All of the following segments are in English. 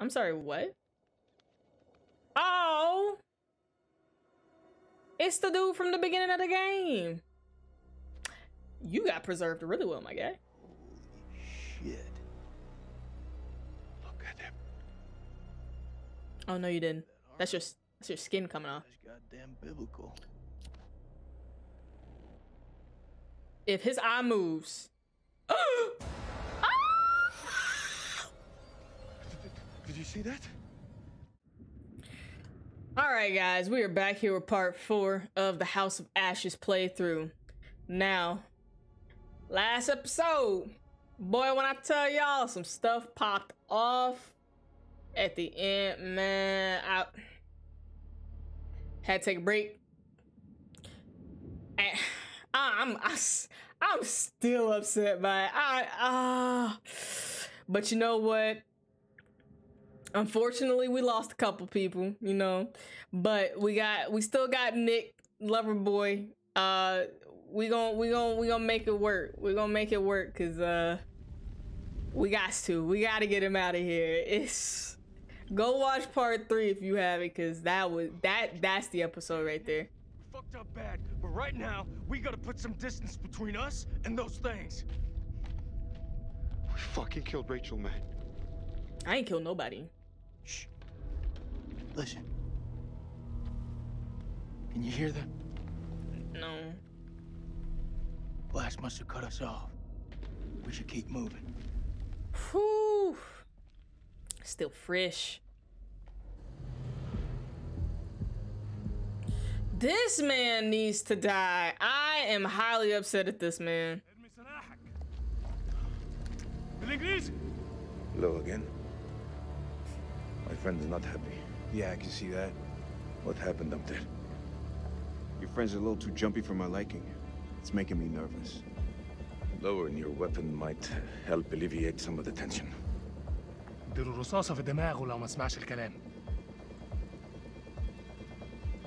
I'm sorry, what? Oh! It's the dude from the beginning of the game. You got preserved really well, my guy. Holy Shit. Look at him. Oh no, you didn't. That's your that's your skin coming off. That's goddamn biblical. If his eye moves. Did you see that? Alright guys, we are back here with part 4 of the House of Ashes playthrough. Now, last episode, boy when I tell y'all some stuff popped off at the end, man, I had to take a break. I'm I, I'm still upset by it. I uh, but you know what? Unfortunately, we lost a couple people, you know, but we got we still got Nick Loverboy. Uh, we gon' we gon' we gonna make it work. We gonna make it work because uh, we got to. We got to get him out of here. It's go watch part three if you have it, because that was that that's the episode right there. We fucked up bad, but right now we gotta put some distance between us and those things. We fucking killed Rachel, man. I ain't killed nobody. Shh. Listen. Can you hear that? No. Blast must have cut us off. We should keep moving. Whew. Still fresh. This man needs to die. I am highly upset at this man. Hello again My friend is not happy. Yeah, I can see that. What happened up there? Your friend's a little too jumpy for my liking. It's making me nervous. Lowering your weapon might help alleviate some of the tension. اديله رصاصة في دماغه لو ما سمعش الكلام.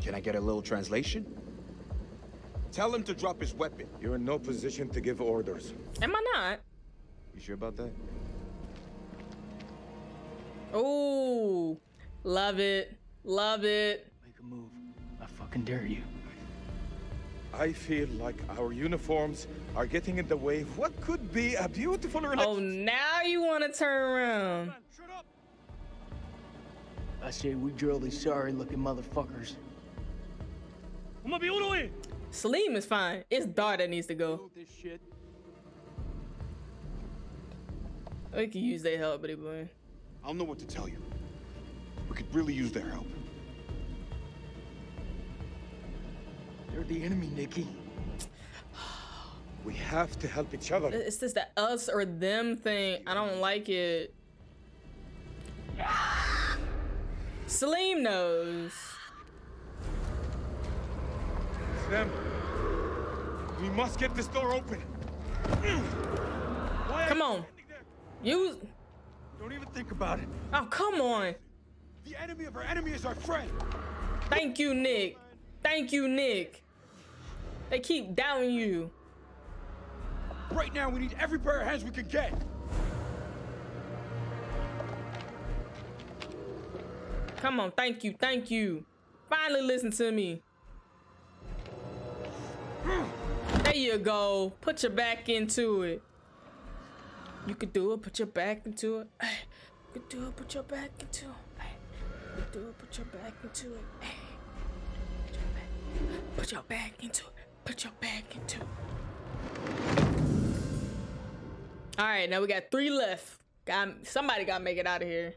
Can I get a little translation? Tell him to drop his weapon. You're in no position to give orders. Am I not? You sure about that? Oh, love it. Love it. Make a move. I fucking dare you. I feel like our uniforms are getting in the way of what could be a beautiful relationship. Oh, now you want to turn around. Shut up. I say we drill these sorry looking motherfuckers. I'm gonna be all the way. Salim is fine. It's Dar that needs to go. We can use their help, buddy boy. I don't know what to tell you. We could really use their help. They're the enemy, Nikki. We have to help each other. It's just that us or them thing. I don't like it. Salim knows. It's them. We must get this door open. Why Come on. standing there? Use. Don't even think about it. Oh, come on. The enemy of our enemy is our friend. Thank you, Nick. Thank you, Nick. They keep doubting you. Right now, we need every pair of hands we can get. Come on, thank you, thank you. Finally listen to me. There you go. Put your back into it. You could do it, put your back into it. You could do it, put your back into it. You could do it, put your back into it. Put your back into it. Put your back into it. All right, now we got three left. Got somebody got to make it out of here.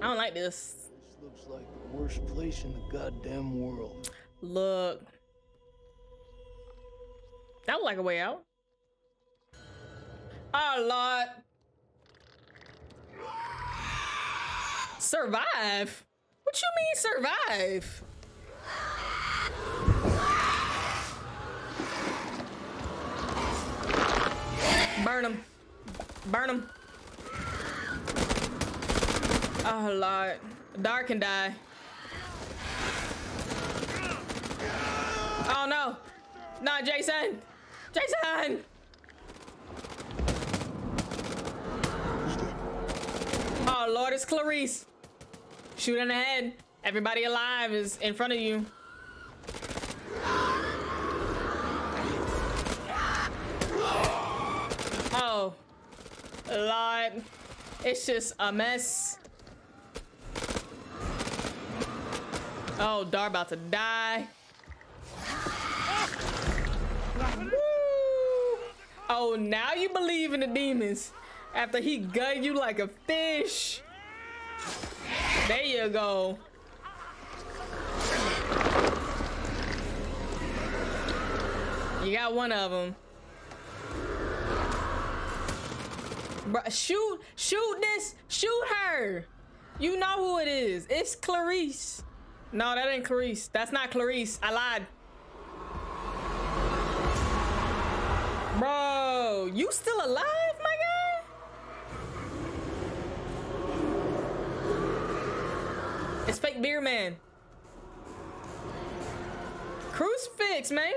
I don't like this. This looks like the worst place in the goddamn world. Look. That look like a way out. Oh, Lord. Survive? What you mean survive? Burn him. Burn him. Oh, Lord. Dar can die. Oh, no. Not Jason. Jason! Oh Lord, it's Clarice. Shoot in the head. Everybody alive is in front of you. Oh, Lord. It's just a mess. Oh, Dar about to die. Oh, now you believe in the demons. After he gut you like a fish. There you go. You got one of them. Bruh, shoot, shoot this, shoot her. You know who it is. It's Clarice. No, that ain't Clarice. That's not Clarice. I lied. Bro, you still alive, my guy? It's fake beer man. Crucifix, man.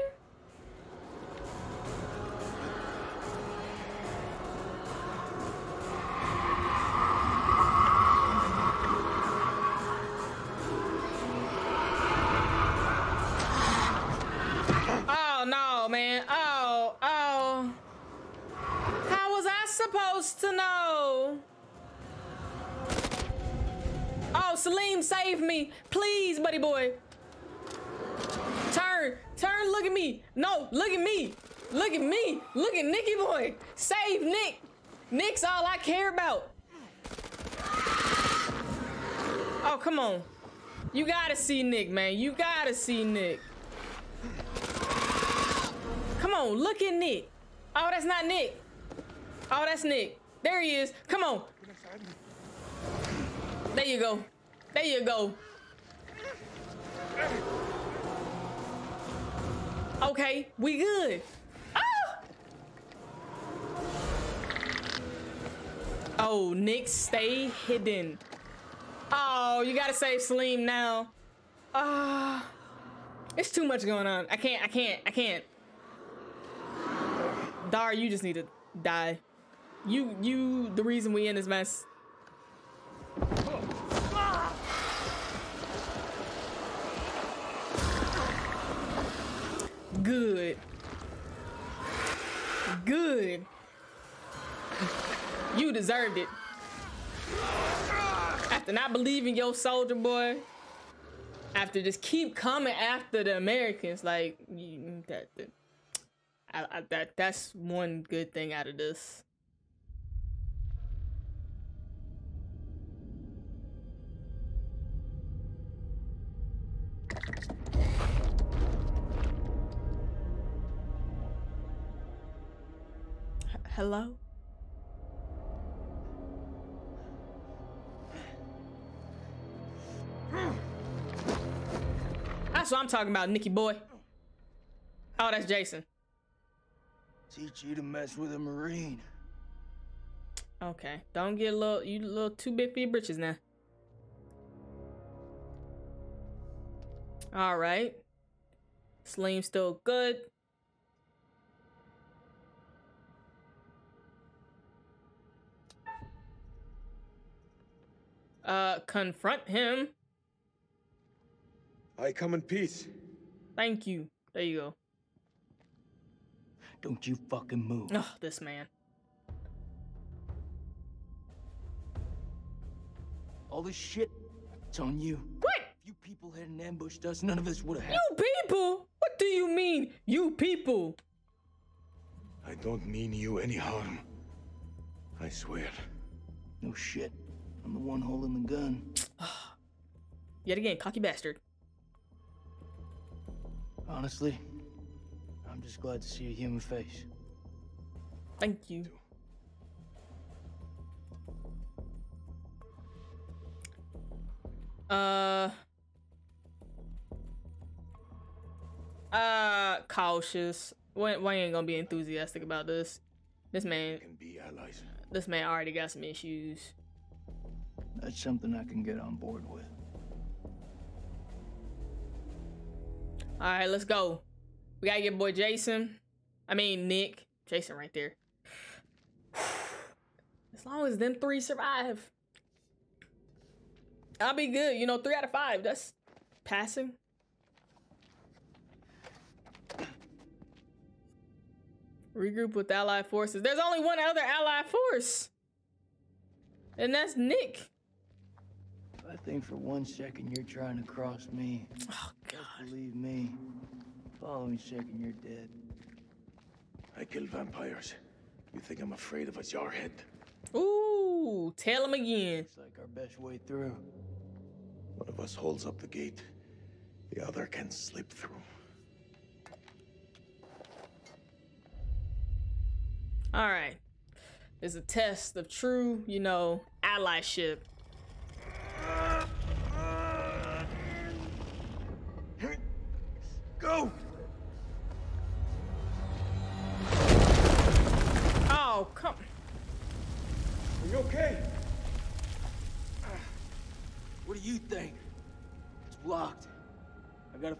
Supposed to know? Oh, Salim, save me. Please, buddy boy. Turn, turn, look at me. No, look at me. Look at me. Look at Nicky boy. Save Nick. Nick's all I care about. Oh, come on. You gotta see Nick, man. You gotta see Nick. Come on, look at Nick. Oh, that's not Nick. Oh, that's Nick. There he is. Come on. There you go. There you go. Okay, we good. Ah! Oh, Nick, stay hidden. Oh, you gotta save Salim now. Ah, it's too much going on. I can't. I can't. I can't. Dar, you just need to die. You, you, the reason we in this mess. Good. Good. You deserved it. After not believing your soldier boy, after just keep coming after the Americans, like that, that, I, I, that that's one good thing out of this. Hello? That's what I'm talking about, Nicky boy. Oh, that's Jason. Teach you to mess with a Marine. Okay, don't get a little you a little too big for your britches now. All right, Slim still good. Uh, confront him. I come in peace. Thank you. There you go. Don't you fucking move. Oh, this man. All this shit, it's on you. What? If you people hadn't ambushed us, none of this would have happened. You people? What do you mean, you people? I don't mean you any harm. I swear. No shit. I'm the one holding the gun. Yet again, cocky bastard. Honestly, I'm just glad to see a human face. Thank you. Uh. Uh, cautious. Why, why ain't gonna be enthusiastic about this? This man, Can be allies. this man already got some issues. That's something I can get on board with. All right, let's go. We gotta get boy Jason. I mean Nick, Jason right there. As long as them three survive, I'll be good. You know, three out of five. That's passing. Regroup with allied forces. There's only one other allied force. And that's Nick. I think for one second you're trying to cross me. Oh Just god. believe me. Following second you're dead. I kill vampires. You think I'm afraid of a jarhead? Ooh, tell him again. It's like our best way through. One of us holds up the gate. The other can slip through. All right. It's a test of true, you know, allyship.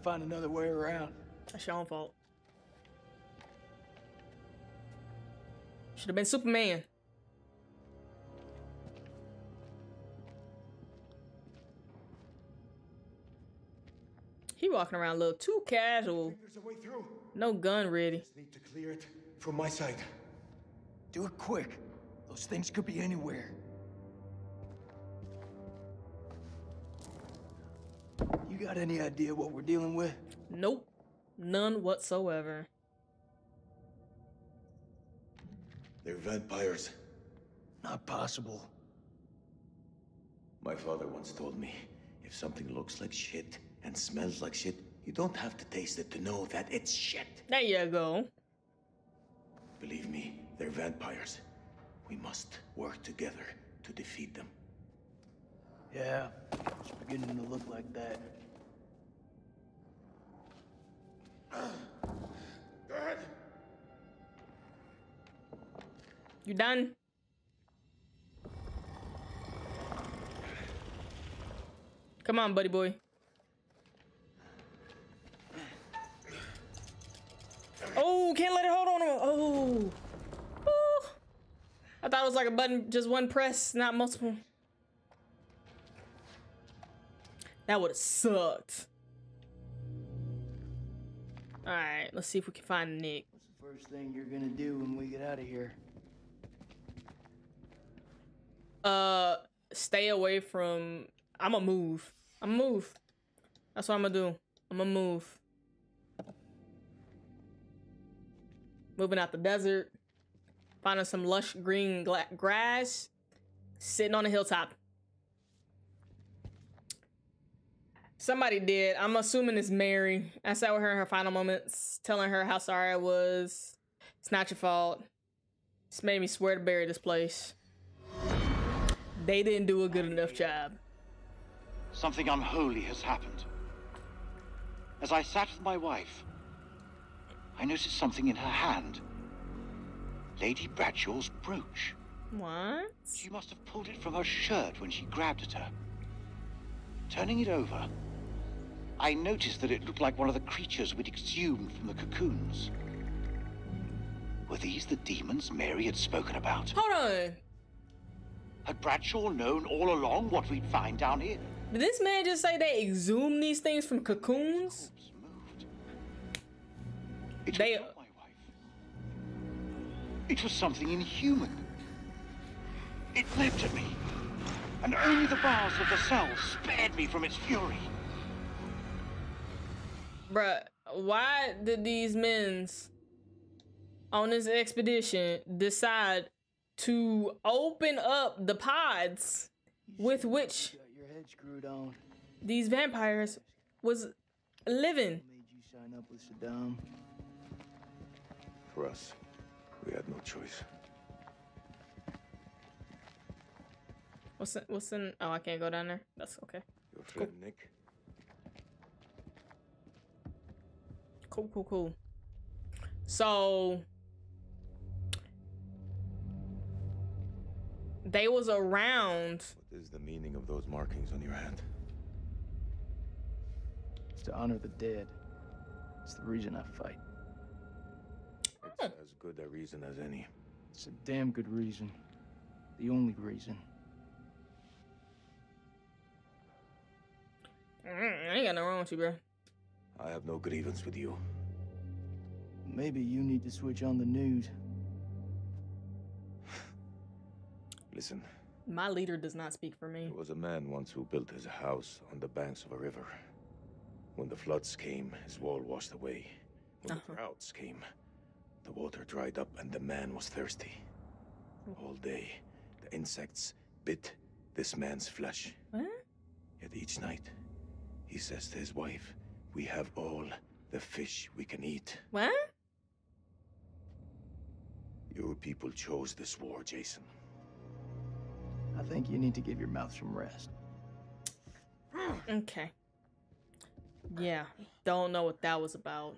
Find another way around. That's your own fault. Should have been Superman. He walking around a little too casual. There's a way through. No gun ready. Just need to clear it from my side. Do it quick. Those things could be anywhere. You got any idea what we're dealing with? Nope. None whatsoever. They're vampires. Not possible. My father once told me, if something looks like shit and smells like shit, you don't have to taste it to know that it's shit. There you go. Believe me, they're vampires. We must work together to defeat them. Yeah, it's beginning to look like that. You done? Come on, buddy boy. Oh, can't let it hold on. Oh. Ooh. I thought it was like a button, just one press, not multiple. That would have sucked. All right, let's see if we can find Nick. What's the first thing you're gonna do when we get out of here? Uh, stay away from. I'm gonna move. I'm gonna move. That's what I'm gonna do. I'm gonna move. Moving out the desert, finding some lush green grass, sitting on a hilltop. Somebody did. I'm assuming it's Mary. I sat with her in her final moments, telling her how sorry I was. It's not your fault. It's made me swear to bury this place. They didn't do a good enough job. Something unholy has happened. As I sat with my wife, I noticed something in her hand. Lady Bradshaw's brooch. What? She must have pulled it from her shirt when she grabbed at her. Turning it over, I noticed that it looked like one of the creatures we'd exhumed from the cocoons. Were these the demons Mary had spoken about? Hold on. Had Bradshaw known all along what we'd find down here? Did this man just say they exhumed these things from cocoons? It was They- not my wife. It was something inhuman. It leapt at me, and only the bars of the cell spared me from its fury. Bruh, why did these men's on this expedition decide to open up the pods with which your head screwed on. these vampires was living? Made you sign up with Saddam. For us, we had no choice. What's in, what's in? Oh, I can't go down there. That's okay. Your friend Nick, Cool, cool, cool. So they was around. what is the meaning of those markings on your hand? It's to honor the dead. It's the reason I fight. I That's as good a reason as any. It's a damn good reason. The only reason. Mm, I ain't got no wrong with you, bro. I have no grievance with you. Maybe you need to switch on the news. Listen, My leader does not speak for me. there was a man once who built his house on the banks of a river. When the floods came, his wall washed away. When the uh-huh. droughts came, the water dried up and the man was thirsty. Oh. All day, the insects bit this man's flesh. What? Yet each night, he says to his wife, We have all the fish we can eat. What? Your people chose this war, Jason. I think you need to give your mouth some rest. Okay. Yeah, don't know what that was about.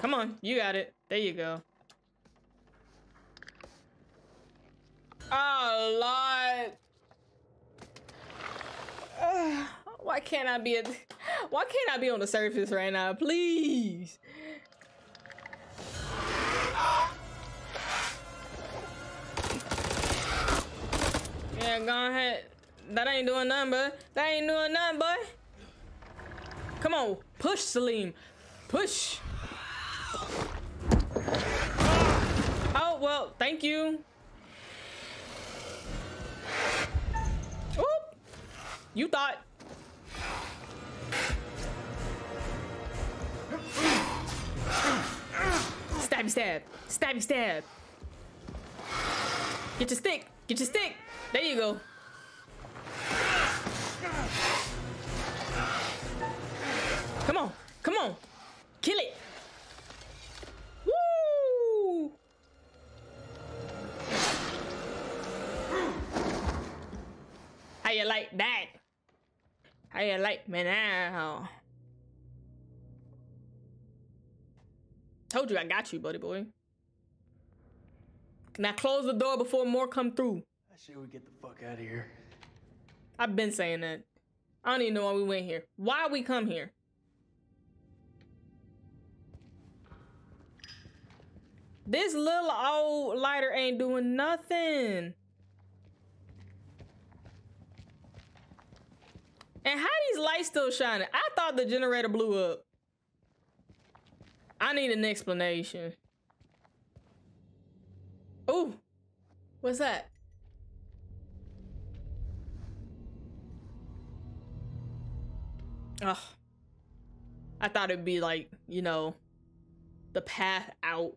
Come on, you got it. There you go. Oh, Lord. Why can't I be a, why can't I be on the surface right now, please? Yeah, go ahead. That ain't doing nothing, boy. That ain't doing nothing, boy. Come on, push, Salim. Push. Oh, well, thank you. Oop. You thought. Stabby stab. Stabby stab. Get your stick. Get your stick. There you go. Come on. Come on. Kill it. Woo! How you like that? How you like me now? Told you I got you, buddy boy. Now close the door before more come through. I we get the fuck out of here. I've been saying that. I don't even know why we went here. Why we come here? This little old lighter ain't doing nothing. And how these lights still shining? I thought the generator blew up. I need an explanation. Ooh, what's that? Ugh. I thought it'd be like, you know, the path out.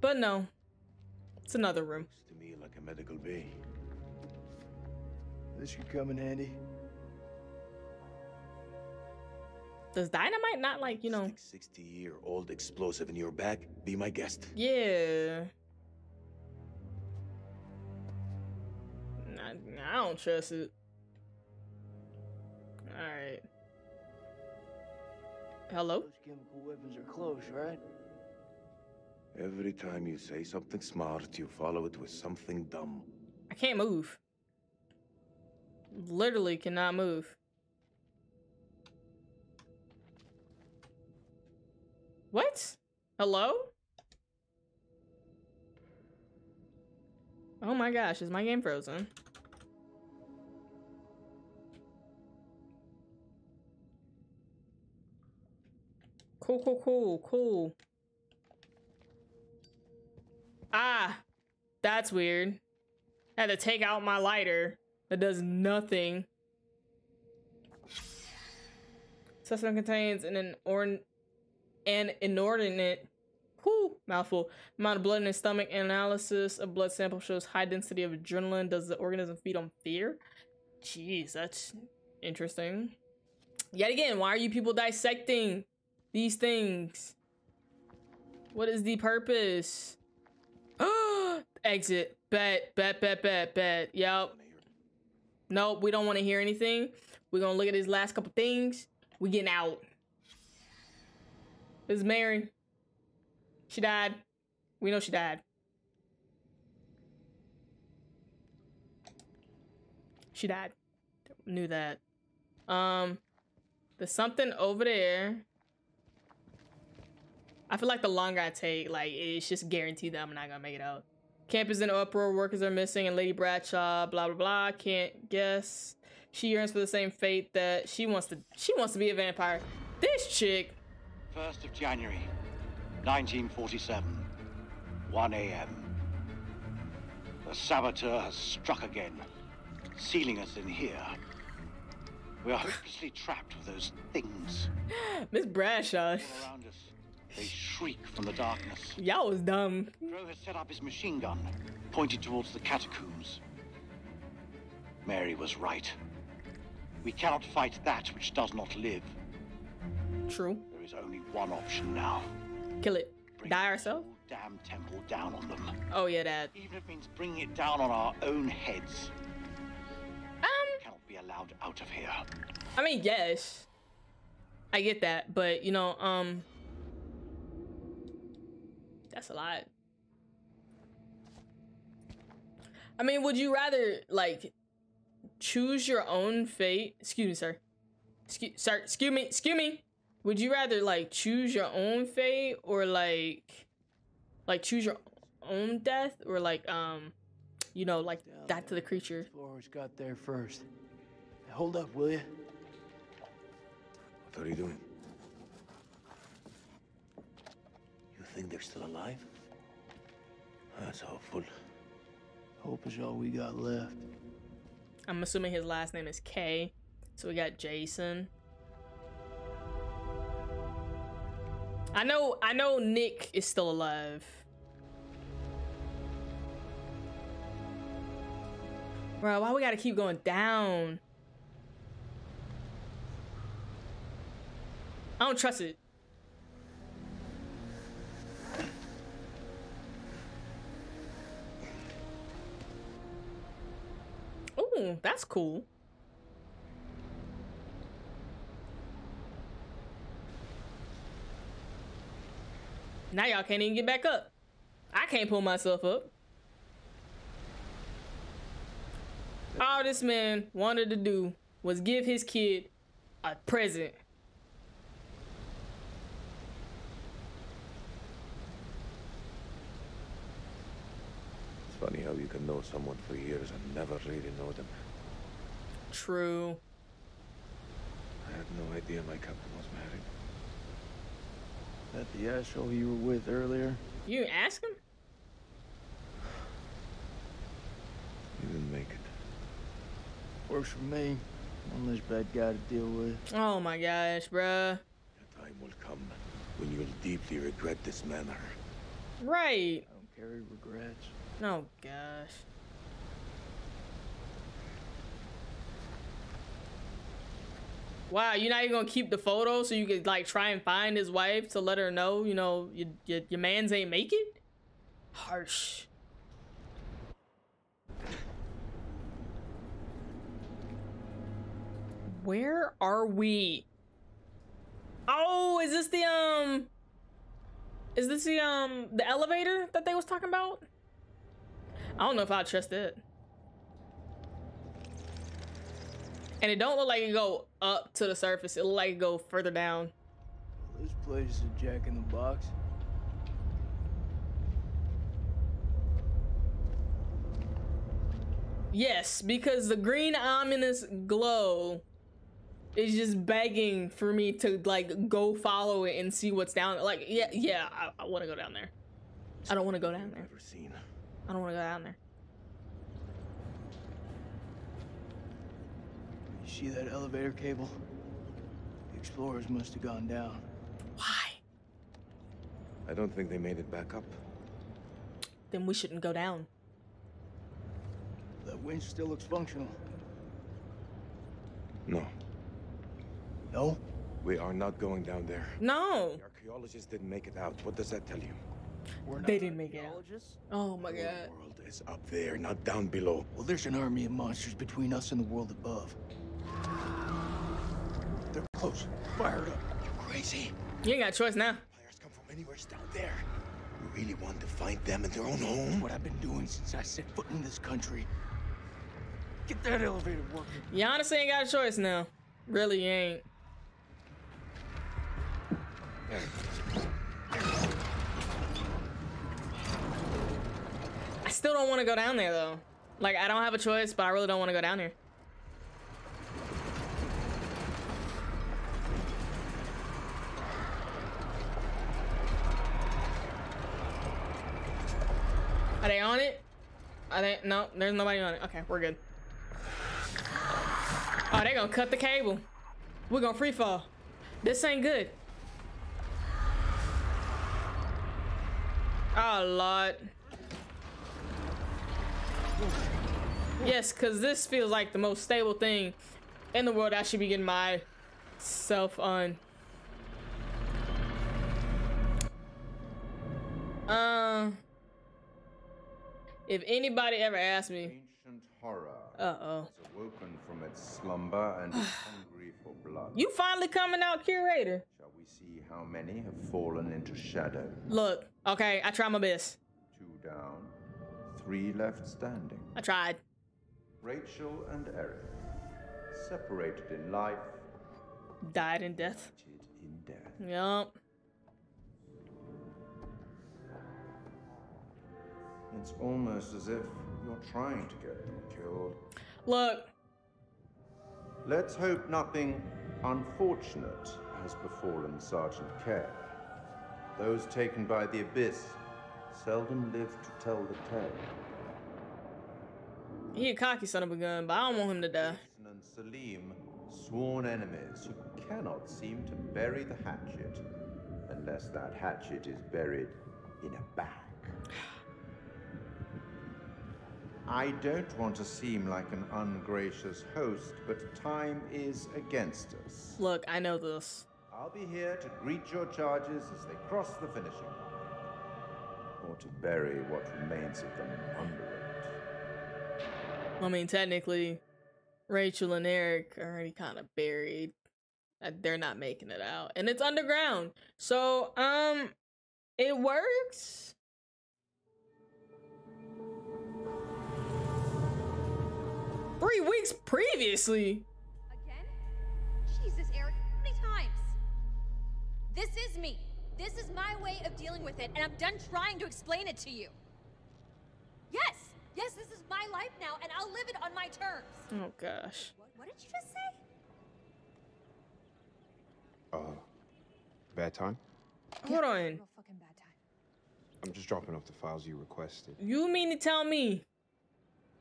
But no. It's another room. Looks to me like a medical bay. This could come in handy. Does dynamite not like, you know? 60 year old explosive in your bag. Be my guest. Yeah. Nah, I don't trust it. Alright. Hello? Those chemical weapons are close, right? Every time you say something smart, you follow it with something dumb. I can't move. Literally cannot move. What? Hello? Oh my gosh, is my game frozen? Cool, cool, cool, cool. Ah, that's weird. I had to take out my lighter that does nothing. System contains an or an inordinate whew, mouthful amount of blood in the stomach. Analysis of blood sample shows high density of adrenaline. Does the organism feed on fear? Jeez, that's interesting. Yet again, why are you people dissecting these things? What is the purpose? Exit. Bet, bet, bet, bet, bet. Yep. Nope, we don't want to hear anything. We're gonna look at these last couple things. We getting out. This is Mary. She died. We know she died. She died. Knew that. Um, there's something over there. I feel like the longer I take, like it's just guaranteed that I'm not gonna make it out. Camp is in uproar, workers are missing, and Lady Bradshaw, blah blah blah. Can't guess. She yearns for the same fate that she wants to. She wants to be a vampire. This chick. 1st of January, 1947, 1 a.m. The saboteur has struck again, sealing us in here. We are hopelessly trapped with those things Miss Bradshaw. all around us. They shriek from the darkness. Y'all was dumb. Crow has set up his machine gun, pointed towards the catacombs. Mary was right. We cannot fight that which does not live. True. There is only one option now. Kill it. Bring Die ourselves. damn temple down on them. Oh yeah, that. Even if it means bringing it down on our own heads. Um. Cannot be allowed out of here. I mean, yes. I get that, but you know, um that's a lot. I mean, would you rather like choose your own fate? Excuse me, sir. Excuse, sir, excuse me, excuse me. Would you rather like choose your own fate or like like choose your own death or like um you know like Down that to the there. creature? Explorers got there first. Hold up, will you? What are you doing? Think they're still alive? That's hopeful. Hope is all we got left. I'm assuming his last name is Kay. So we got Jason. I know I know Nick is still alive. Bro, why we gotta keep going down? I don't trust it. That's cool. Now y'all can't even get back up. I can't pull myself up. All this man wanted to do was give his kid a present. Funny how you can know someone for years and never really know them. True. I had no idea my captain was married. That the asshole you were with earlier? You ask him? He didn't make it. Works for me. One less bad guy to deal with. Oh my gosh, bruh. A time will come when you'll deeply regret this manner. Right. I don't carry regrets. Oh gosh. Wow, you're not even gonna keep the photo so you could like try and find his wife to let her know, you know, your your, your man's ain't make it? Harsh. Where are we? Oh, is this the um is this the um the elevator that they was talking about? I don't know if I trust it. And it don't look like it go up to the surface. It look like it go further down. This place is a jack in the box. Yes, because the green ominous glow is just begging for me to like go follow it and see what's down. Like, yeah, yeah, I, I want to go down there. I don't want to go down there. Never seen. I don't want to go down there. You see that elevator cable? The explorers must have gone down. Why? I don't think they made it back up. Then we shouldn't go down. That winch still looks functional. No, No? we are not going down there. No, The archaeologists didn't make it out. What does that tell you? We're they didn't make it out. Oh my god. The world is up there, not down below. Well, there's an army of monsters between us and the world above. They're close. Fired it up. You crazy? You ain't got a choice now. Vampires come from anywhere down there. You really want to find them in their own home? What I've been doing since I set foot in this country. Get that elevator working. You honestly ain't got a choice now. Really, you ain't. Still don't want to go down there though. Like I don't have a choice, but I really don't want to go down here. Are they on it? Are they? No, there's nobody on it. Okay, we're good. Oh, they gonna cut the cable. We're gonna free fall. This ain't good. Oh, Lord. Yes, because this feels like the most stable thing in the world I should be getting myself on. Uh, if anybody ever asked me, Ancient horror uh-oh. awoken from its slumber and hungry for blood. You finally coming out, curator. Shall we see how many have fallen into shadow? Look, okay, I try my best. Two down, three left standing. I tried. Rachel and Eric, separated in life, Died in death. in death. Yup. It's almost as if you're trying to get them killed. Look, Let's hope nothing unfortunate has befallen Sergeant Kerr. Those taken by the Abyss seldom live to tell the tale. He a cocky son of a gun, but I don't want him to die. And Salim, sworn enemies who cannot seem to bury the hatchet unless that hatchet is buried in a bag. I don't want to seem like an ungracious host, but time is against us. Look, I know this. I'll be here to greet your charges as they cross the finishing line, or to bury what remains of them under it. I mean, technically, Rachel and Eric are already kind of buried. Uh, They're not making it out, and it's underground. So, um, it works. Three weeks previously. Again? Jesus, Eric, how many times? This is me. This is my way of dealing with it, and I'm done trying to explain it to you. Yes, yes, this is my life now, and I'll live it on my terms. Oh gosh. What, what did you just say? Uh, bad time? Hold on. Real fucking bad time. I'm just dropping off the files you requested. You mean to tell me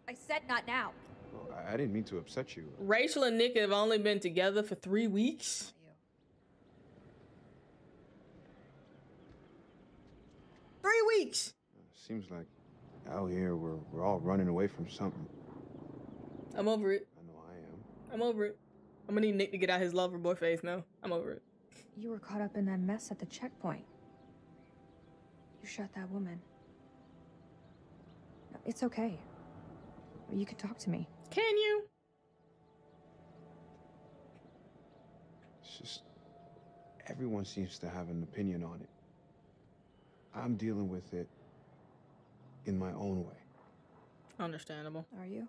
I said not now. Well, I, I didn't mean to upset you. Rachel and Nick have only been together for three weeks? Three weeks. Seems like out here we're, we're all running away from something. I'm over it. I know I am. I'm over it. I'm gonna need Nick to get out his lover boy face now. I'm over it. You were caught up in that mess at the checkpoint. You shot that woman. It's okay. You can talk to me. Can you? It's just everyone seems to have an opinion on it. I'm dealing with it in my own way. Understandable. Are you?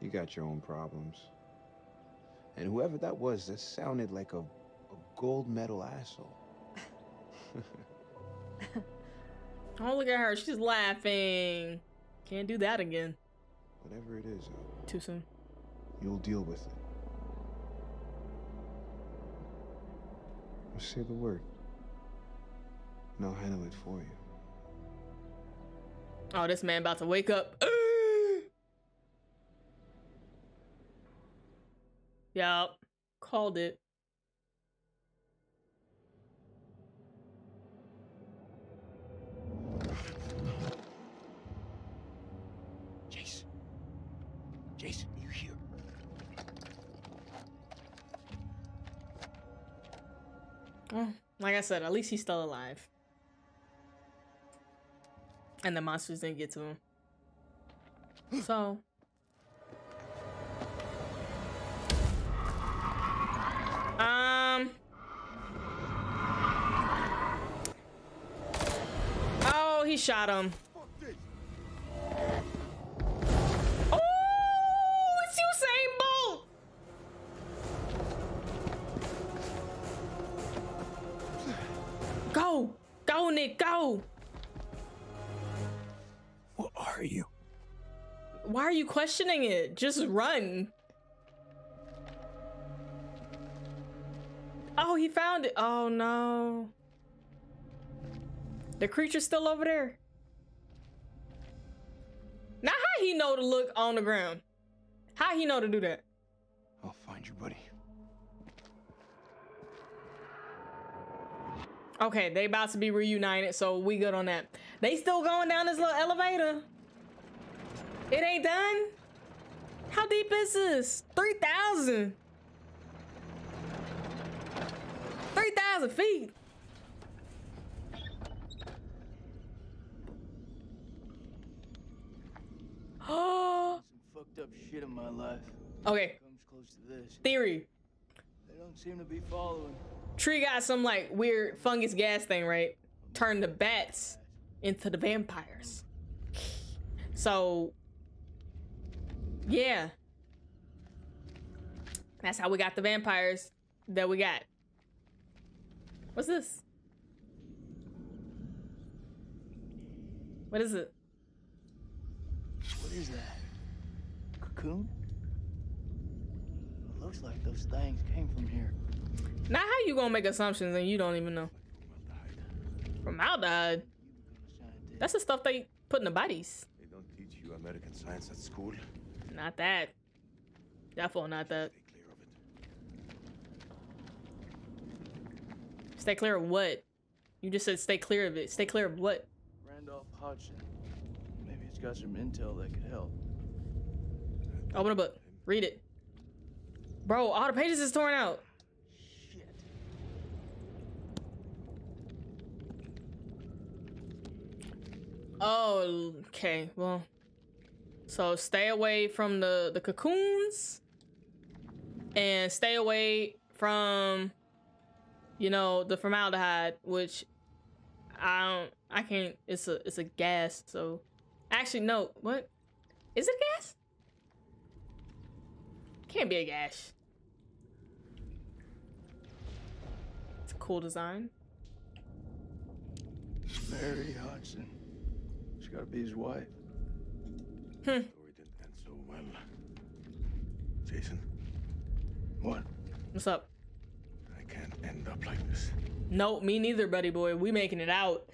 You got your own problems. And whoever that was, that sounded like a, a gold medal asshole. Oh, look at her. She's laughing. Can't do that again. Whatever it is, uh, Too soon. you'll deal with it. Just say the word. And I'll handle it for you. Oh, this man about to wake up. yup. Called it. Jason. Jason, you here? Like I said, at least he's still alive. And the monsters didn't get to him. So. Um. Oh, he shot him. Oh, it's Usain Bolt. Go, go, Nick, go. Why are you questioning it? Just run. Oh, he found it. Oh no. The creature's still over there. Now how he know to look on the ground? How he know to do that? I'll find you, buddy. Okay, they about to be reunited, so we good on that. They still going down this little elevator. It ain't done? How deep is this? 3,000. 3,000 feet. Oh. Some fucked up shit in my life. Okay. Comes close to this. Theory. They don't seem to be following. Tree got some like weird fungus gas thing, right? Turn the bats into the vampires. So, yeah. That's how we got the vampires that we got. What's this? What is it? What is that? Cocoon? It looks like those things came from here. Now, how you gonna make assumptions and you don't even know? Formaldehyde. That's the stuff they put in the bodies. They don't teach you American science at school. Not that. Definitely not that. Stay clear of what? You just said stay clear of it. Stay clear of what? Randolph Hodgson. Maybe it's got some intel that could help. Open a book. Read it. Bro, all the pages is torn out. Shit. Oh, okay. Well, so stay away from the the cocoons, and stay away from, you know, the formaldehyde, which I don't, I can't. It's a it's a gas. So, actually, no. What is it? A gas? Can't be a gas. It's a cool design. Mary Hudson. She's gotta be his wife. Hmm. Story didn't end so well. Jason, What? What's up? I can't end up like this. Nope, me neither, buddy boy. We making it out.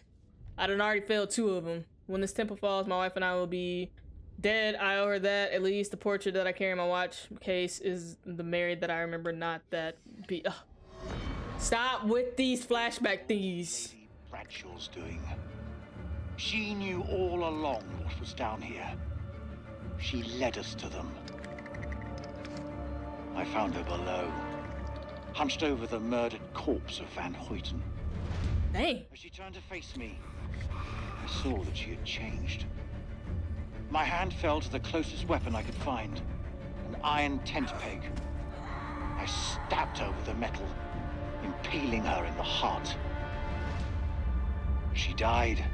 I done already failed two of them. When this temple falls, my wife and I will be dead. I owe her that. At least the portrait that I carry in my watch case is the Mary that I remember, not that. Be. Ugh. Stop with these flashback thingies. Bradshaw's doing. She knew all along what was down here. She led us to them. I found her below, hunched over the murdered corpse of Van Huyten. Dang. As she turned to face me, I saw that she had changed. My hand fell to the closest weapon I could find, an iron tent peg. I stabbed her with the metal, impaling her in the heart. She died.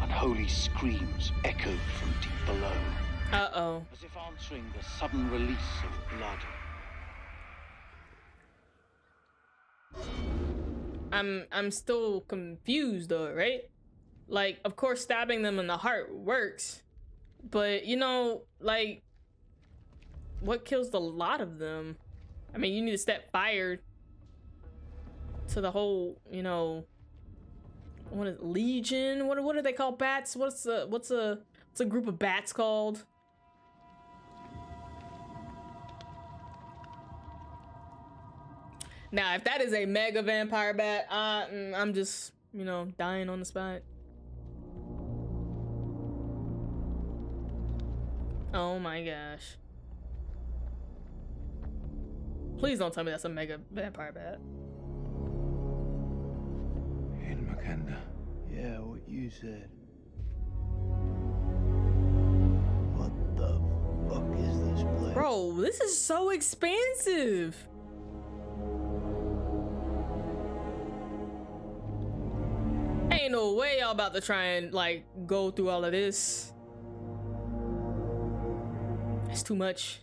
Unholy screams echoed from deep below, Uh-oh. as if answering the sudden release of blood. I'm I'm still confused though, right? Like, of course, stabbing them in the heart works, but you know, like, what kills the lot of them? I mean, you need to step fire to the whole, you know, what is legion? What what are they called? Bats? What's a what's a what's a group of bats called? Now, if that is a mega vampire bat, uh, I'm just, you know, dying on the spot. Oh my gosh. Please don't tell me that's a mega vampire bat. In Makanda. Yeah, what you said. What the fuck is this place? Bro, this is so expensive. way y'all about to try and like go through all of this. It's too much.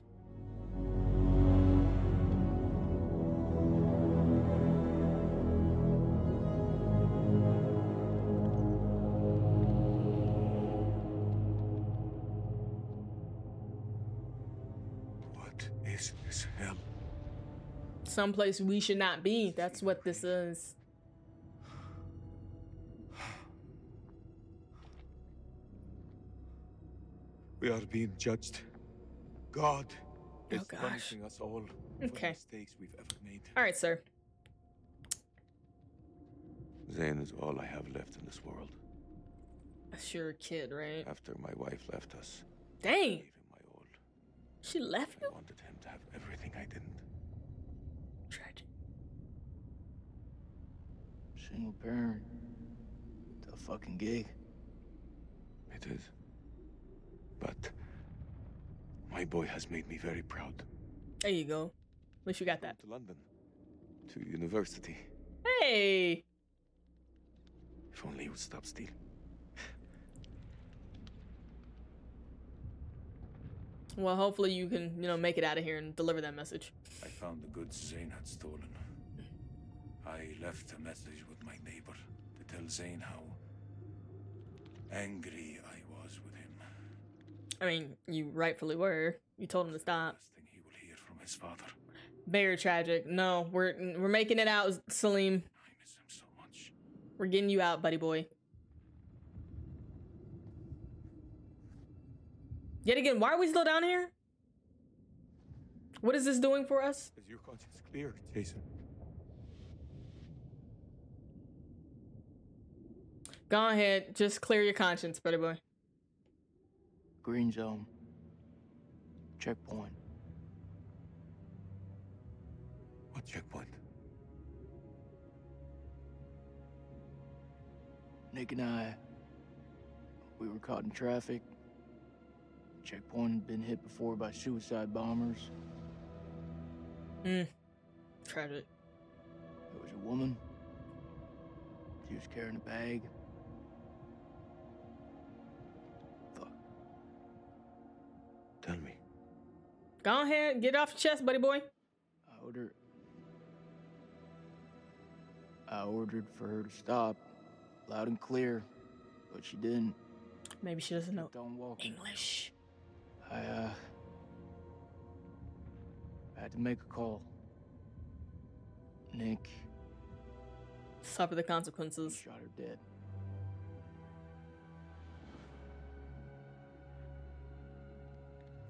someplace we should not be. That's what this is. We are being judged. God oh, is Oh, gosh. punishing us all for Okay. mistakes we've ever made. All right, sir. Zane is all I have left in this world. That's your kid, right? After my wife left us, Dang. gave him my all. She left you? I wanted him to have everything I didn't. Tragic. Single parent. Tough fucking gig. It is. But my boy has made me very proud. There you go. At least you got that. To London, to university. Hey. If only he would stop stealing. Well, hopefully you can, you know, make it out of here and deliver that message. I found the goods Zane had stolen. I left a message with my neighbor to tell Zane how angry I was with him. I mean, you rightfully were. You told him to stop. Last thing he will hear from his father. Very tragic. No, we're we're making it out, Salim. I miss him so much. We're getting you out, buddy boy. Yet again, why are we still down here? What is this doing for us? Is your conscience clear, Jason? Go ahead, just clear your conscience, buddy boy. Green zone. Checkpoint. What checkpoint? Nick and I, we were caught in traffic. Checkpoint had been hit before by suicide bombers. Hmm. Tragic. There was a woman. She was carrying a bag. Tell me. Go ahead, get off your chest, buddy boy. I ordered. I ordered for her to stop, loud and clear, but she didn't. Maybe she doesn't know Kept on walking. English. I uh, I had to make a call. Nick Suffer the he consequences. shot her dead.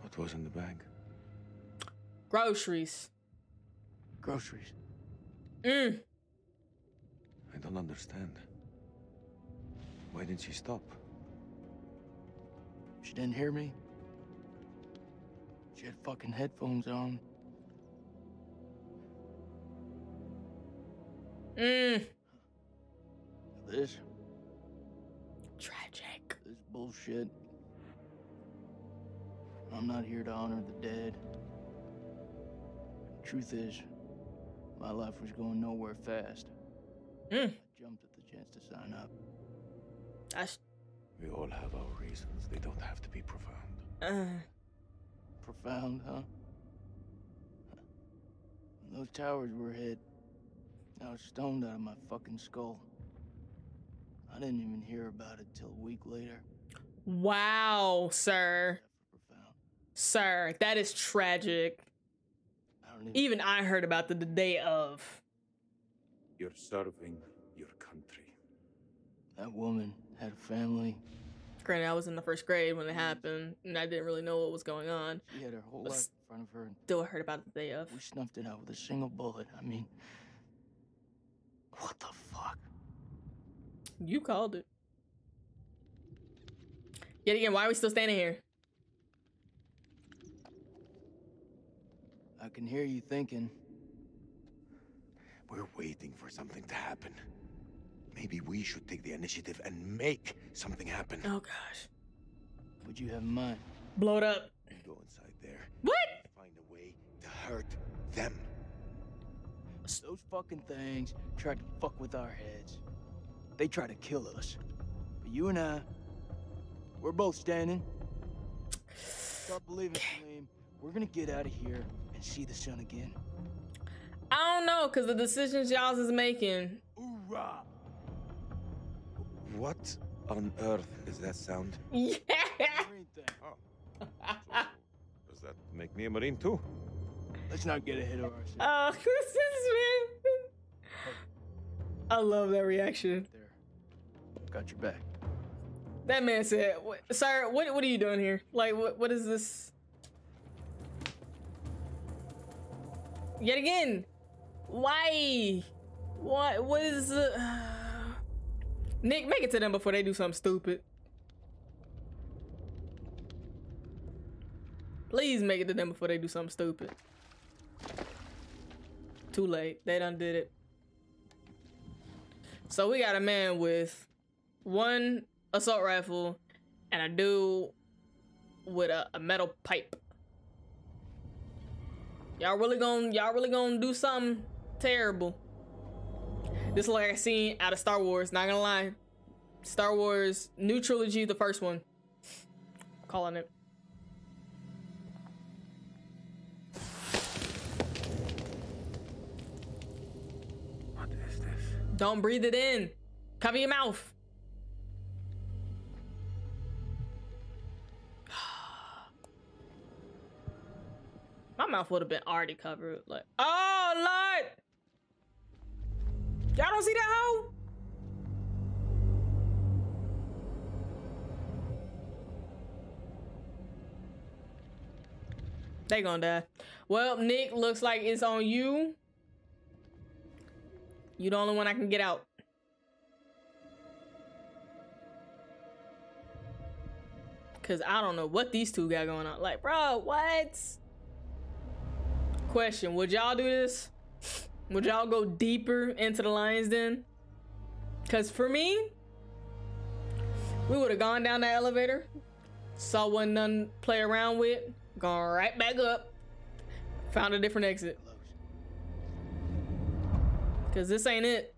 What was in the bag? Groceries. Groceries. Mm. I don't understand. Why didn't she stop? She didn't hear me. She had fucking headphones on. Mm. This, Tragic. this bullshit. I'm not here to honor the dead. Truth is, my life was going nowhere fast. Mm. I jumped at the chance to sign up. That's We all have our reasons. They don't have to be profound. uh, Profound, huh? When those towers were hit, I was stoned out of my fucking skull. I didn't even hear about it till a week later. wow, sir. Profound. Sir, that is tragic. I don't even. Even I heard about the, the day of. You're serving your country. That woman had a family. Granted, I was in the first grade when it mm. happened, and I didn't really know what was going on. She had her whole But life in front of her, and Still heard about the day of. we snuffed it out with a single bullet. I mean, what the fuck? You called it. Yet again, why are we still standing here? I can hear you thinking. We're waiting for something to happen. Maybe we should take the initiative and make something happen. Oh gosh. Would you have in mind? Blow it up. Go inside there. What? Find a way to hurt them. Those fucking things tried to fuck with our heads. They tried to kill us. But you and I, we're both standing. Stop believing, Salim. We're gonna get out of here and see the sun again. I don't know, cause the decisions y'all is making. Hoorah! What on earth is that sound? Yeah. Oh. So, does that make me a Marine too? Let's not get ahead of ourselves. Oh, this is man. I love that reaction. Got your back. That man said, "What- "Sir, what what are you doing here? Like, what what is this?" Yet again, why? What is the? Nick, make it to them before they do something stupid. Please make it to them before they do something stupid. Too late. They done did it. So we got a man with one assault rifle and a dude with a, a metal pipe. Y'all really gonna y'all really gonna do something terrible. This is like I seen out of Star Wars, not gonna lie. Star Wars new trilogy, the first one. calling it. What is this? Don't breathe it in. Cover your mouth. My mouth would have been already covered. Like, oh Lord! Y'all don't see that hoe? They gonna die. Well, Nick, looks like it's on you. You the only one I can get out. Cause I don't know what these two got going on. Like, bro, what? Question: Would y'all do this? Would y'all go deeper into the lions den? Cause for me, we would have gone down the elevator, saw one none play around with, gone right back up, found a different exit. Cause this ain't it.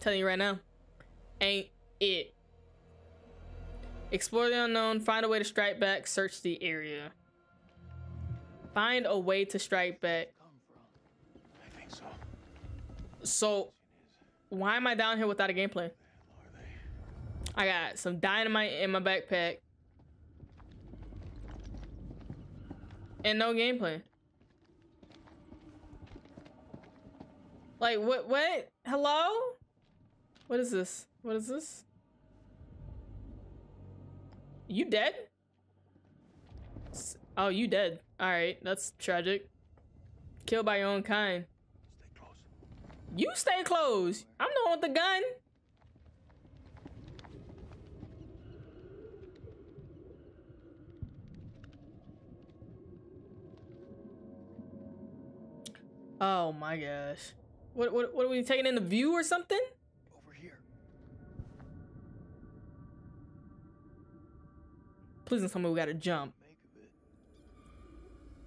telling you right now. Ain't it. Explore the unknown, find a way to strike back, search the area. Find a way to strike back. I think so. So, why am I down here without a gameplay? I got some dynamite in my backpack. And no gameplay. Like, what? What? Hello? What is this? What is this? You dead? Oh, you dead. Alright, that's tragic. Killed by your own kind. Stay close. You stay close. I'm the one with the gun. Oh my gosh. What what what are we taking in the view or something? Over here. Please don't tell me we gotta jump. Make of it.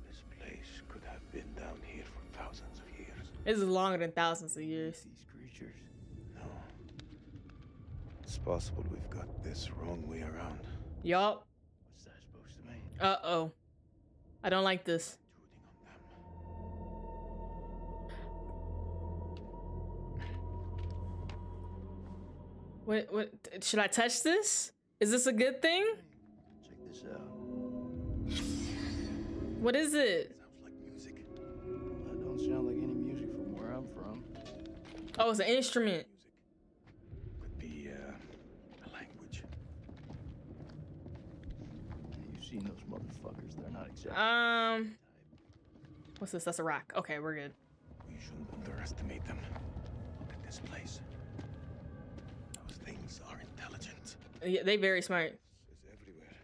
This place could have been down here for thousands of years. This is longer than thousands of years. These creatures. No. It's possible we've got this wrong way around. Yup. What's that supposed to mean? Uh oh. I don't like this. Intruding on them. What what should I touch this? Is this a good thing? Check this out. What is it? Oh, it's an instrument. Could be uh, a language. You've seen those motherfuckers. They're not exactly. Um What's this? That's a rock. Okay, we're good. We shouldn't underestimate them. Look at this place. Those things are intelligent. Yeah, they very smart. It's everywhere.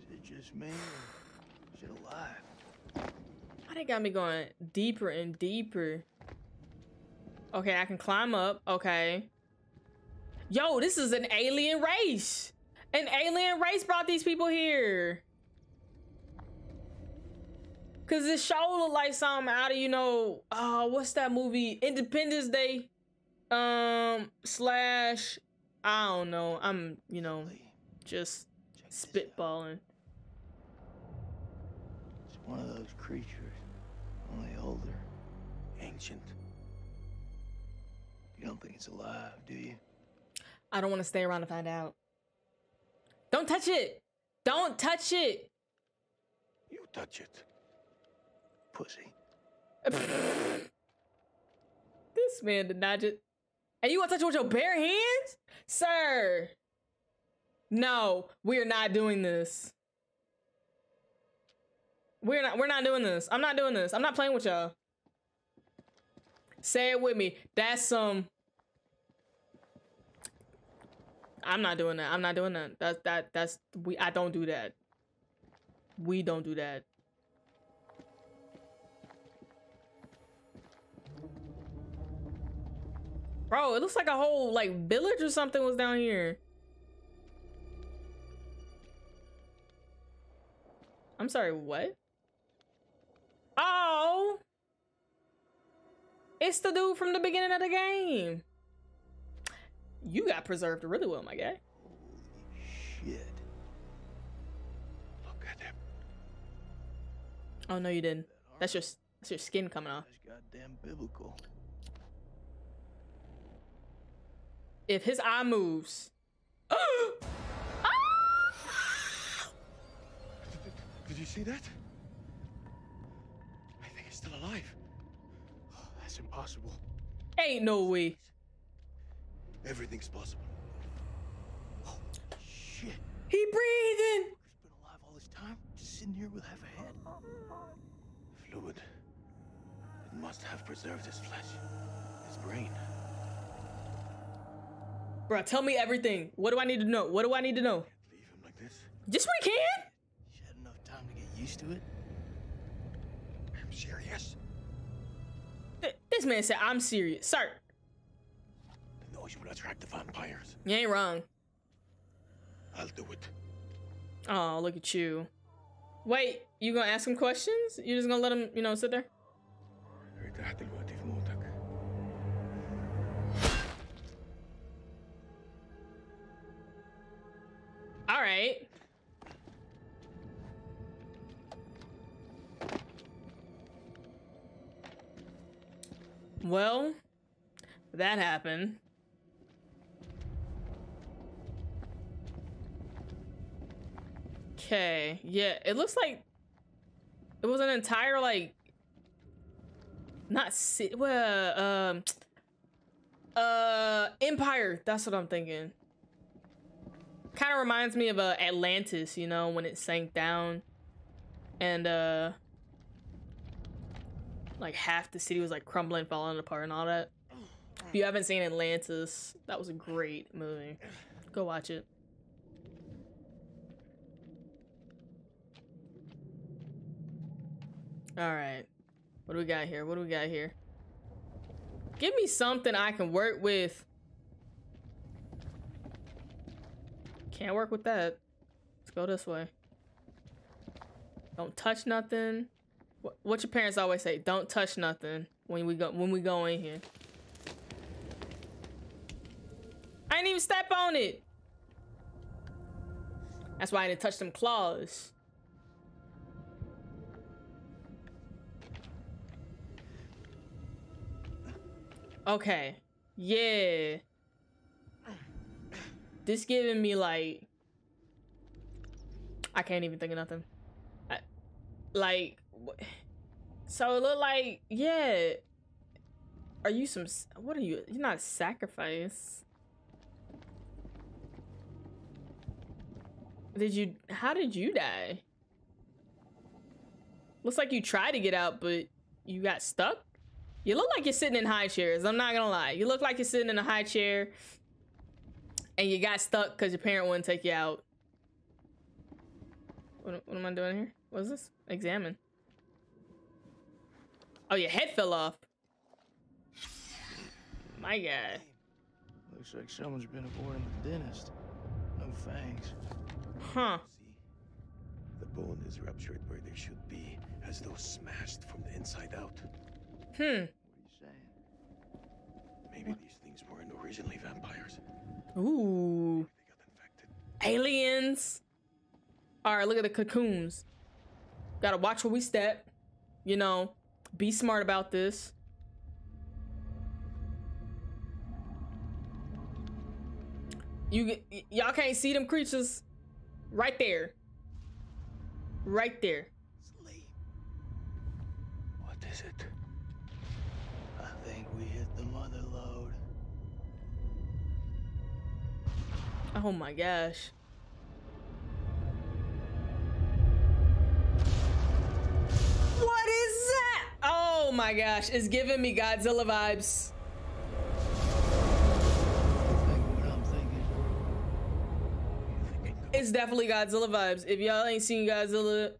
Is it just me? Is it alive? Why they got me going deeper and deeper? Okay, I can climb up. Okay. Yo, this is an alien race. An alien race brought these people here. Cause this show look like something out of you know, uh, what's that movie? Independence Day, um, slash, I don't know. I'm you know just check this out. spitballing. It's one of those creatures, only older. Ancient. Don't think it's alive, do you? I don't want to stay around to find out. Don't touch it. Don't touch it. You touch it. pussy. this man did not just. And you want to touch it with your bare hands, sir? No, we are not doing this. We're not. We're not doing this. I'm not doing this. I'm not playing with y'all. Say it with me. That's some. I'm not doing that. I'm not doing that. That's that. That's we. I don't do that. We don't do that. Bro, it looks like a whole like village or something was down here. I'm sorry, what? Oh! It's the dude from the beginning of the game. You got preserved really well, my guy. Holy Shit. Look at him. Oh no, you didn't. That's your that's your skin coming off. That's goddamn biblical. If his eye moves. Did you see that? I think he's still alive. Oh, That's impossible. Ain't no way. Everything's possible. Shit. He breathing. He's been alive all this time, just sitting here with half a head. Fluid. It must have preserved his flesh, his brain. Bro, tell me everything. What do I need to know? What do I need to know? Leave him like this. Just we can. You had enough time to get used to it. I'm serious. Th- This man said, I'm serious. Sir, you will attract the vampires. You ain't wrong. I'll do it. Oh, look at you. Wait, you gonna ask him questions? You just gonna let him, you know, sit there? All right. Well, that happened. Okay, yeah, it looks like it was an entire like not ci- well um uh empire. That's what I'm thinking kind of reminds me of uh, Atlantis, you know, when it sank down and uh like half the city was like crumbling, falling apart and all that. If you haven't seen Atlantis, that was a great movie. Go watch it. All right. What do we got here? What do we got here? Give me something I can work with. Can't work with that. Let's go this way. Don't touch nothing. What, what your parents always say? Don't touch nothing when we go when we go in here. I didn't even step on it. That's why I didn't touch them claws. Okay. Yeah. This giving me like I can't even think of nothing. I, like so it look like yeah. Are you some what are you? You're not a sacrifice. Did you how did you die? Looks like you tried to get out but you got stuck. You look like you're sitting in high chairs. I'm not gonna lie. You look like you're sitting in a high chair and you got stuck because your parent wouldn't take you out. What, what am I doing here? What is this? Examine. Oh, your head fell off. My guy. Looks like someone's been avoiding the dentist. No fangs. Huh. See? The bone is ruptured where they should be, as though smashed from the inside out. Hmm. What are you saying? Maybe these things weren't originally vampires. Ooh. They got infected. Aliens. All right, look at the cocoons. Gotta watch where we step. You know, be smart about this. You y'all can't see them creatures right there. Right there. Oh my gosh. What is that? Oh my gosh, it's giving me Godzilla vibes. It's definitely Godzilla vibes. If y'all ain't seen Godzilla,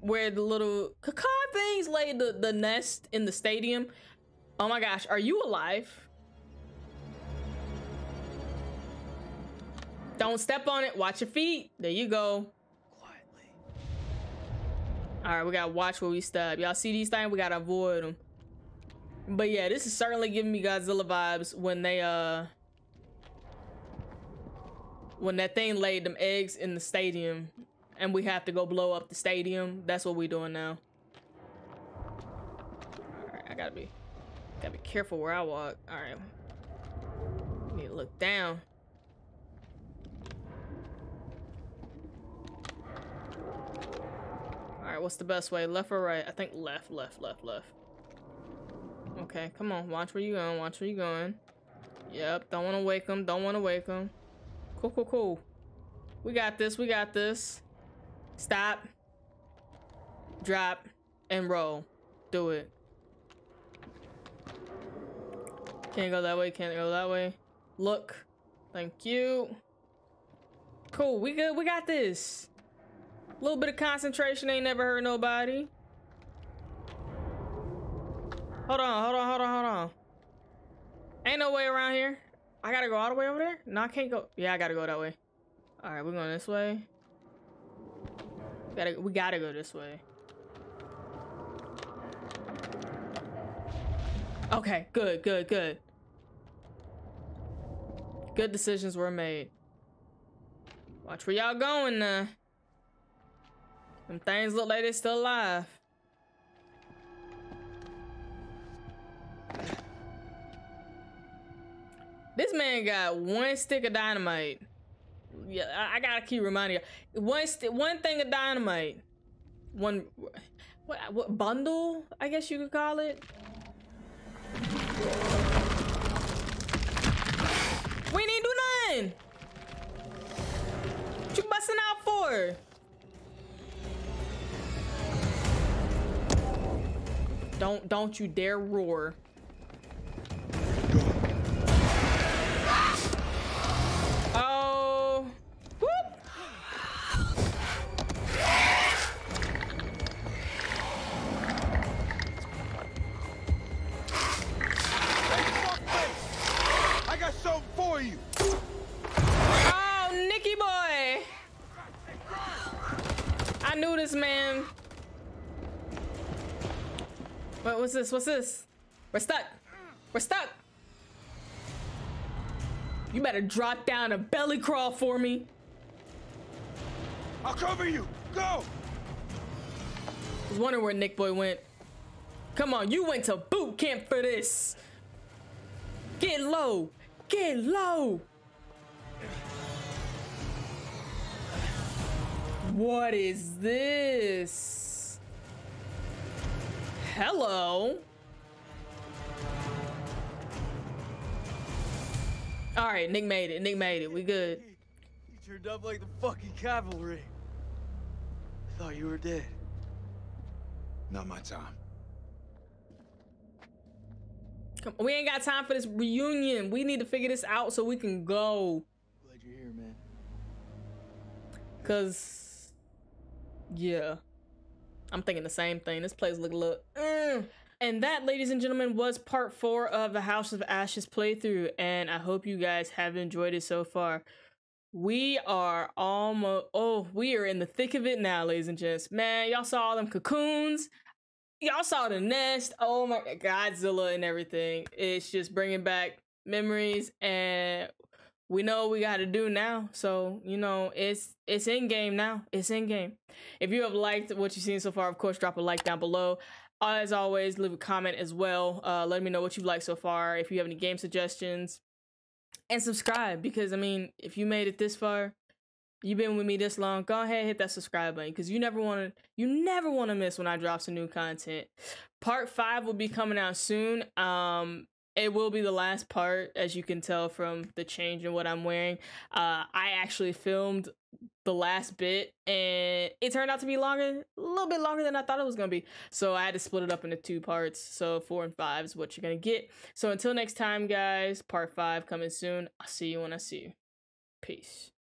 where the little caca things laid the, the nest in the stadium. Oh my gosh, are you alive? Don't step on it. Watch your feet. There you go. Quietly. All right, we gotta watch where we step. Y'all see these things? We gotta avoid them. But yeah, this is certainly giving me Godzilla vibes when they uh when that thing laid them eggs in the stadium and we have to go blow up the stadium. That's what we're doing now. All right, I gotta be gotta be careful where I walk. All right, need to look down. All right, what's the best way? Left or right? I think left, left, left, left. Okay, come on. Watch where you going. Watch where you going. Yep, don't want to wake them. Don't want to wake them. Cool, cool, cool. We got this. We got this. Stop. Drop. And roll. Do it. Can't go that way. Can't go that way. Look. Thank you. Cool. We good. We got this. A little bit of concentration ain't never hurt nobody. Hold on, hold on, hold on, hold on. Ain't no way around here. I gotta go all the way over there? No, I can't go. Yeah, I gotta go that way. All right, we're going this way. Gotta, we gotta go this way. Okay, good, good, good. Good decisions were made. Watch where y'all going now. Things look like they're still alive. This man got one stick of dynamite. Yeah, I, I gotta keep reminding you. One one thing of dynamite. One what what bundle? I guess you could call it. We didn't do nothing. What you busting out for? Don't don't you dare roar. What's this? What's this? We're stuck. We're stuck. You better drop down and belly crawl for me. I'll cover you. Go. I was wondering where Nick Boy went. Come on, you went to boot camp for this. Get low. Get low. What is this? Hello. All right, Nick made it. Nick made it. We good. You turned up like the fucking cavalry. I thought you were dead. Not my time. Come, we ain't got time for this reunion. We need to figure this out so we can go. Glad you're here, man. Cause, yeah, I'm thinking the same thing. This place look look. Mm. And that, ladies and gentlemen, was part four of the House of Ashes playthrough, and I hope you guys have enjoyed it so far. We are almost oh, we are in the thick of it now, ladies and gents. Man, y'all saw all them cocoons. Y'all saw the nest. Oh my Godzilla and everything. It's just bringing back memories and we know what we got to do now. So, you know, it's it's in game now. It's in game. If you have liked what you've seen so far, of course, drop a like down below. As always, leave a comment as well. Uh, let me know what you've liked so far. If you have any game suggestions, and subscribe because I mean, if you made it this far, you've been with me this long, go ahead hit that subscribe button because you never want to you never want to miss when I drop some new content. Part five will be coming out soon. Um, it will be the last part, as you can tell from the change in what I'm wearing. Uh, I actually filmed the last bit and it turned out to be longer, a little bit longer than I thought it was gonna be. So I had to split it up into two parts. So four and five is what you're gonna get. So until next time, guys, part five coming soon. I'll see you when I see you. Peace.